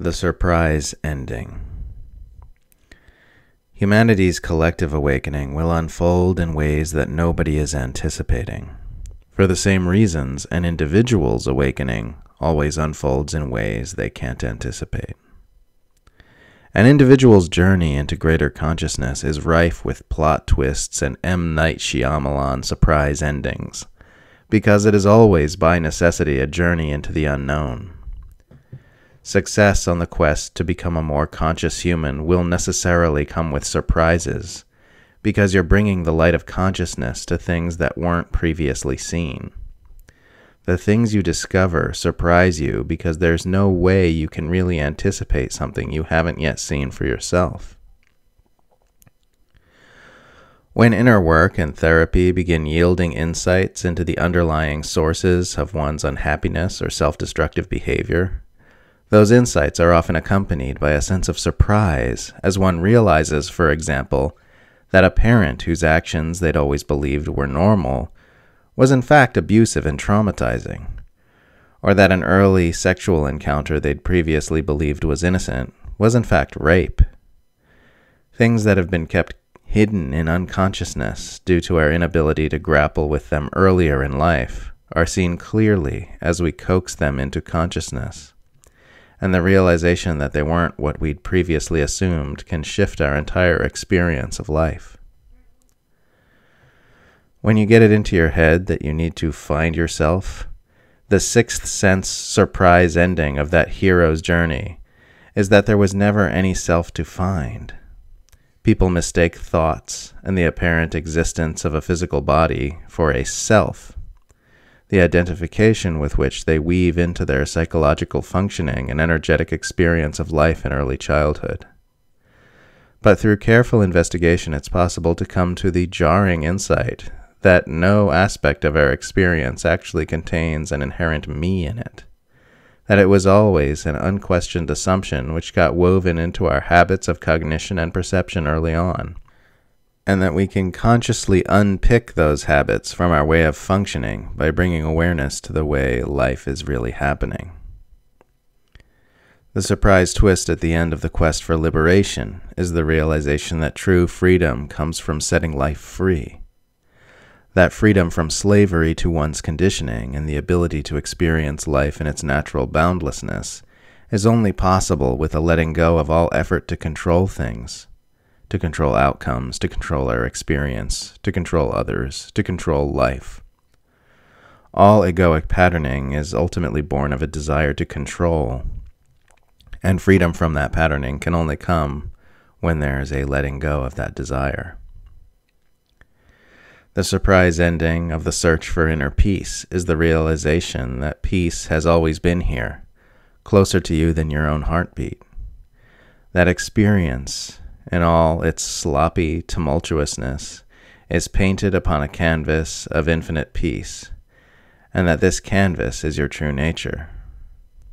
The Surprise Ending Humanity's collective awakening will unfold in ways that nobody is anticipating. For the same reasons, an individual's awakening always unfolds in ways they can't anticipate. An individual's journey into greater consciousness is rife with plot twists and M. Night Shyamalan surprise endings, because it is always by necessity a journey into the unknown. Success on the quest to become a more conscious human will necessarily come with surprises, because you're bringing the light of consciousness to things that weren't previously seen. The things you discover surprise you because there's no way you can really anticipate something you haven't yet seen for yourself. When inner work and therapy begin yielding insights into the underlying sources of one's unhappiness or self destructive behavior, those insights are often accompanied by a sense of surprise as one realizes, for example, that a parent whose actions they'd always believed were normal was in fact abusive and traumatizing, or that an early sexual encounter they'd previously believed was innocent was in fact rape. Things that have been kept hidden in unconsciousness due to our inability to grapple with them earlier in life are seen clearly as we coax them into consciousness and the realization that they weren't what we'd previously assumed can shift our entire experience of life. When you get it into your head that you need to find yourself, the sixth sense surprise ending of that hero's journey is that there was never any self to find. People mistake thoughts and the apparent existence of a physical body for a self the identification with which they weave into their psychological functioning and energetic experience of life in early childhood. But through careful investigation, it's possible to come to the jarring insight that no aspect of our experience actually contains an inherent me in it. That it was always an unquestioned assumption which got woven into our habits of cognition and perception early on and that we can consciously unpick those habits from our way of functioning by bringing awareness to the way life is really happening. The surprise twist at the end of the quest for liberation is the realization that true freedom comes from setting life free. That freedom from slavery to one's conditioning and the ability to experience life in its natural boundlessness is only possible with a letting go of all effort to control things to control outcomes, to control our experience, to control others, to control life. All egoic patterning is ultimately born of a desire to control, and freedom from that patterning can only come when there is a letting go of that desire. The surprise ending of the search for inner peace is the realization that peace has always been here, closer to you than your own heartbeat. That experience in all its sloppy tumultuousness, is painted upon a canvas of infinite peace, and that this canvas is your true nature.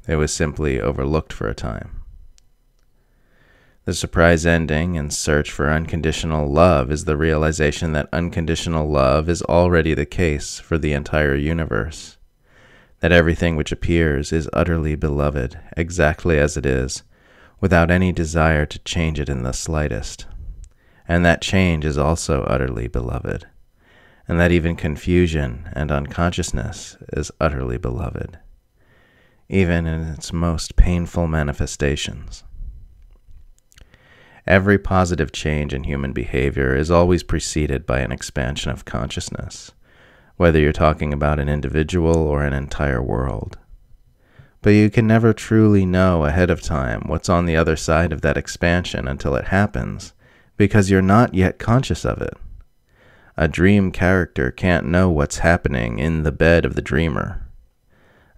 It was simply overlooked for a time. The surprise ending and search for unconditional love is the realization that unconditional love is already the case for the entire universe, that everything which appears is utterly beloved exactly as it is without any desire to change it in the slightest. And that change is also utterly beloved, and that even confusion and unconsciousness is utterly beloved, even in its most painful manifestations. Every positive change in human behavior is always preceded by an expansion of consciousness, whether you're talking about an individual or an entire world but you can never truly know ahead of time what's on the other side of that expansion until it happens, because you're not yet conscious of it. A dream character can't know what's happening in the bed of the dreamer.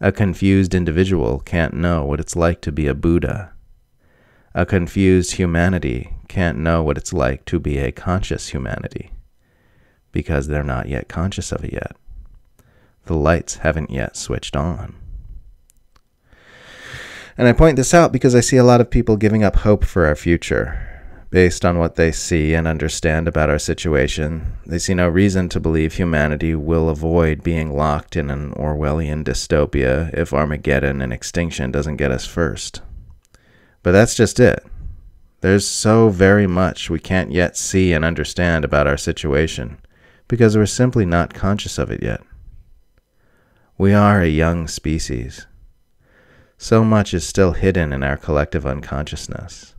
A confused individual can't know what it's like to be a Buddha. A confused humanity can't know what it's like to be a conscious humanity, because they're not yet conscious of it yet. The lights haven't yet switched on. And I point this out because I see a lot of people giving up hope for our future. Based on what they see and understand about our situation, they see no reason to believe humanity will avoid being locked in an Orwellian dystopia if Armageddon and extinction doesn't get us first. But that's just it. There's so very much we can't yet see and understand about our situation because we're simply not conscious of it yet. We are a young species. So much is still hidden in our collective unconsciousness.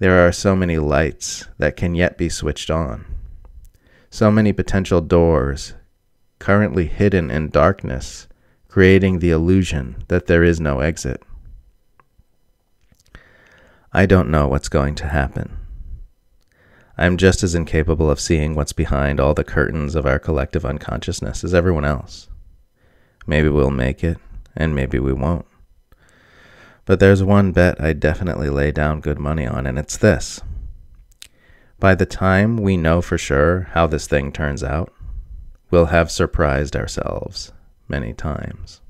There are so many lights that can yet be switched on, so many potential doors currently hidden in darkness, creating the illusion that there is no exit. I don't know what's going to happen. I'm just as incapable of seeing what's behind all the curtains of our collective unconsciousness as everyone else. Maybe we'll make it, and maybe we won't. But there's one bet I definitely lay down good money on, and it's this. By the time we know for sure how this thing turns out, we'll have surprised ourselves many times.